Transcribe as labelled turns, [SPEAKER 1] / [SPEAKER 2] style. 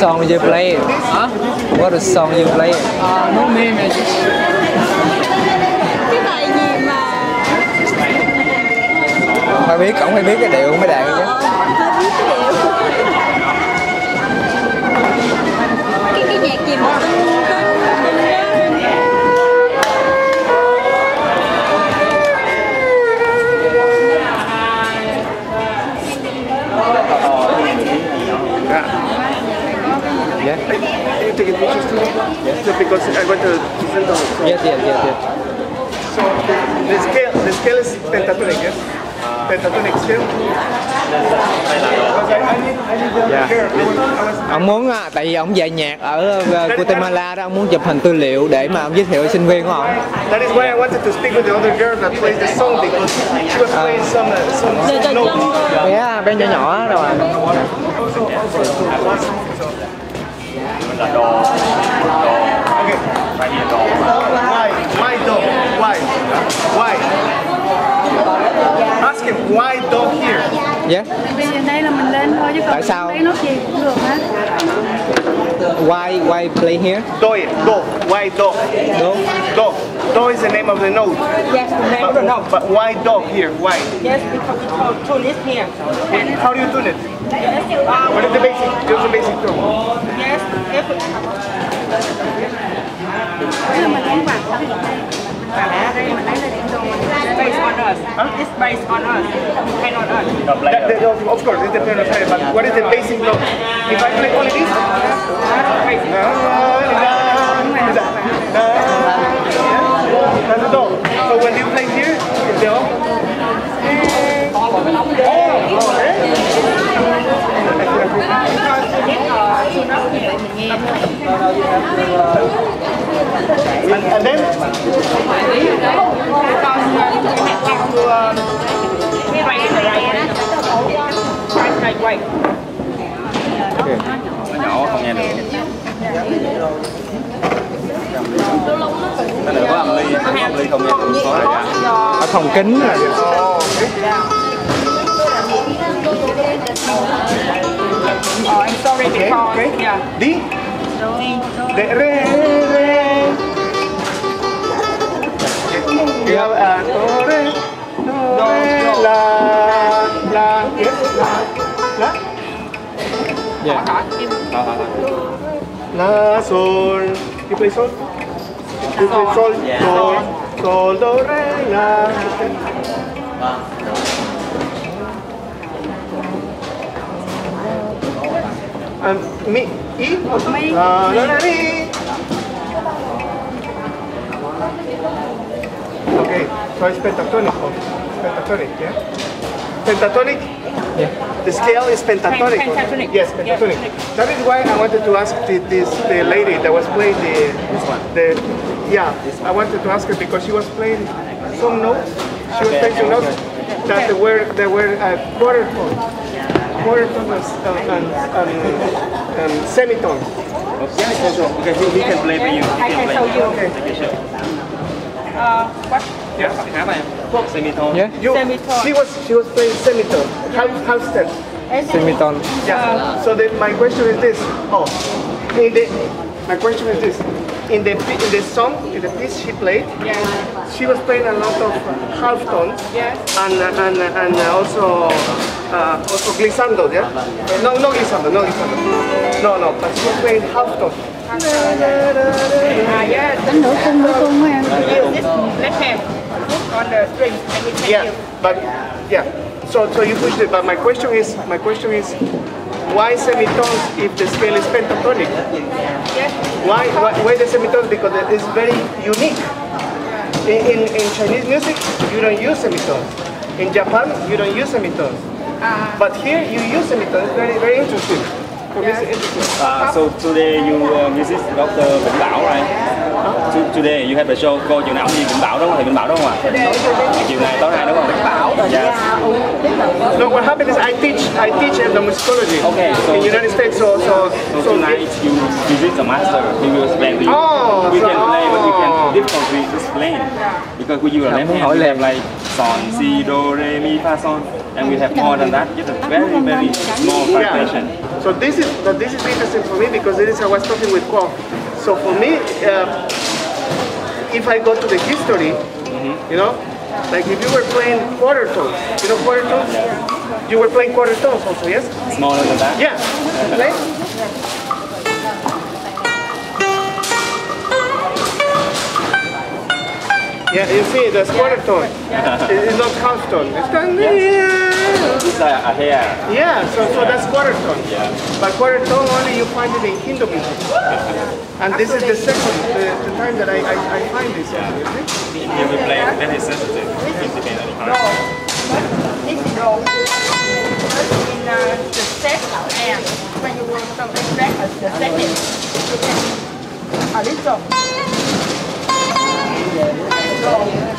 [SPEAKER 1] song you play?
[SPEAKER 2] Huh?
[SPEAKER 1] What is song you play?
[SPEAKER 2] Uh, no name, I just
[SPEAKER 3] cái bài gì mà
[SPEAKER 1] Phải biết, ông phải biết cái điệu mới đàn chứ.
[SPEAKER 4] Take pictures too? Yes. So because I want to present the so,
[SPEAKER 1] Yes, yes, yes, yes.
[SPEAKER 4] so the, the scale the scale is pentatonic, yes? Pentatonic scale.
[SPEAKER 1] Yeah.
[SPEAKER 4] was
[SPEAKER 1] Ông muốn, à, tại vì ông dạy nhạc ở ờ, Guatemala đó, ông muốn chụp hình tư liệu để mà ông giới thiệu sinh viên của ông.
[SPEAKER 4] That is why I wanted to speak with the other girl that plays the song because she was playing some uh, some,
[SPEAKER 3] Giờ
[SPEAKER 4] some
[SPEAKER 3] trò
[SPEAKER 4] notes.
[SPEAKER 3] chân
[SPEAKER 1] Nhỏ rồi.
[SPEAKER 4] Okay. Why? Why dog? Why? Why? Ask him why dog here.
[SPEAKER 1] Yeah.
[SPEAKER 5] Bây giờ đây là mình lên thôi chứ còn
[SPEAKER 1] Tại sao?
[SPEAKER 5] lấy nốt gì cũng được hết.
[SPEAKER 1] Why, why play here?
[SPEAKER 4] Dog. Dog. Why dog?
[SPEAKER 1] Đúng.
[SPEAKER 4] Dog. Dog is the name of the note.
[SPEAKER 6] Yes, the name of the note.
[SPEAKER 4] But why dog here? Why?
[SPEAKER 6] Yes, because we call tune is here.
[SPEAKER 4] How do you tune it? What is the basic? Just the basic tone.
[SPEAKER 6] Yes, every,
[SPEAKER 5] Đây là mình muốn vặt thôi.
[SPEAKER 6] và đây mình lấy là điểm đồ. Based on us. It's based on us.
[SPEAKER 4] That, of course, it depends on time, but what is the basic note? If I play only this,
[SPEAKER 6] uh, Right, right.
[SPEAKER 7] nhỏ không nghe được Cái này có âm ly, âm ly không nghe được có là
[SPEAKER 1] Ở phòng kính rồi.
[SPEAKER 6] Oh, I'm sorry because,
[SPEAKER 4] okay.
[SPEAKER 6] yeah.
[SPEAKER 4] D. De, re, re.
[SPEAKER 1] Yeah.
[SPEAKER 4] la, sol. You play sol? You play sol, sol, sol, do, re, ah, la. And mi, i, la, la, la, mi. Okay, so it's pentatonic. pentatonic, yeah? Pentatonic?
[SPEAKER 1] Yeah.
[SPEAKER 4] The scale is pentatonic.
[SPEAKER 6] Pentatonic.
[SPEAKER 4] Yes, pentatonic. That is why I wanted to ask the, this the lady that was playing the this one. The yeah, I wanted to ask her because she was playing some notes. She was playing some notes that they were they were uh, quarter tone, quarter tone and, and, and, and semitones.
[SPEAKER 7] Okay, he, he can play for you. He
[SPEAKER 6] I can
[SPEAKER 7] play.
[SPEAKER 6] show you.
[SPEAKER 7] Take a show.
[SPEAKER 6] Uh, what?
[SPEAKER 4] Yeah.
[SPEAKER 7] Hát này. Semitone.
[SPEAKER 1] Yeah.
[SPEAKER 4] You,
[SPEAKER 6] Semitone.
[SPEAKER 4] she was she was playing semitone, half half step.
[SPEAKER 1] Semitone.
[SPEAKER 4] Yeah. So the, my question is this. Oh, in the my question is this. In the in the song, in the piece she played,
[SPEAKER 6] Yeah.
[SPEAKER 4] she was playing a lot of half tones
[SPEAKER 6] Yes.
[SPEAKER 4] and and and also uh, also glissando, yeah. No, no glissando, no glissando. No, no, but was playing half.
[SPEAKER 6] Ah, left hand. On the
[SPEAKER 4] Yeah, but yeah. So so you pushed it, but my question is my question is why semitones if the scale is pentatonic? Why, why, why the semitones? Because it is very unique. In, in, in Chinese music, you don't use semitones. In Japan, you don't use semitones. But here, you use semitones. It's very, very interesting. Interesting.
[SPEAKER 7] Uh, so today you uh, visit Dr. Vĩnh Bảo right? To- Today you have the show. Cô chiều nào cũng đi Vĩnh Bảo đúng không? Thầy Vĩnh Bảo đúng không ạ? Chiều nay tối nay đúng không? Vĩnh Bảo. Yes.
[SPEAKER 4] No, what happened is I teach, I teach ethnomusicology
[SPEAKER 7] Okay, so-
[SPEAKER 4] in United States. So, so,
[SPEAKER 7] So
[SPEAKER 4] so
[SPEAKER 7] tonight you visit the master. He will explain to you.
[SPEAKER 4] Oh,
[SPEAKER 7] can
[SPEAKER 4] so-
[SPEAKER 7] play, but you can
[SPEAKER 4] oh.
[SPEAKER 7] difficultly explain because we use a left hand.
[SPEAKER 1] hỏi
[SPEAKER 7] We have like son, si, do, re, mi, fa, son, and we have more than that. Just a very, very small
[SPEAKER 4] Yeah. So this is but this is interesting for me because this is I was talking with Paul. So for me, uh, if I go to the history, you know, like if you were playing quarter tones, you know quarter tones, you were playing quarter tones also, yes?
[SPEAKER 7] Smaller than that.
[SPEAKER 4] Yeah. Right? Yeah, you see, the quarter tone. It's not half tone. It's kind of, yeah.
[SPEAKER 7] It's like a hair.
[SPEAKER 4] Yeah, so, so that's quarter tone. Yeah. But quarter tone only you find it in Hindu music. And this is the second the, the time that I, I, I find this. also, you see?
[SPEAKER 7] You will play very sensitive. It depends on.
[SPEAKER 6] This is roll. In uh, the set and when you want to extract the second, you can a little. Roll.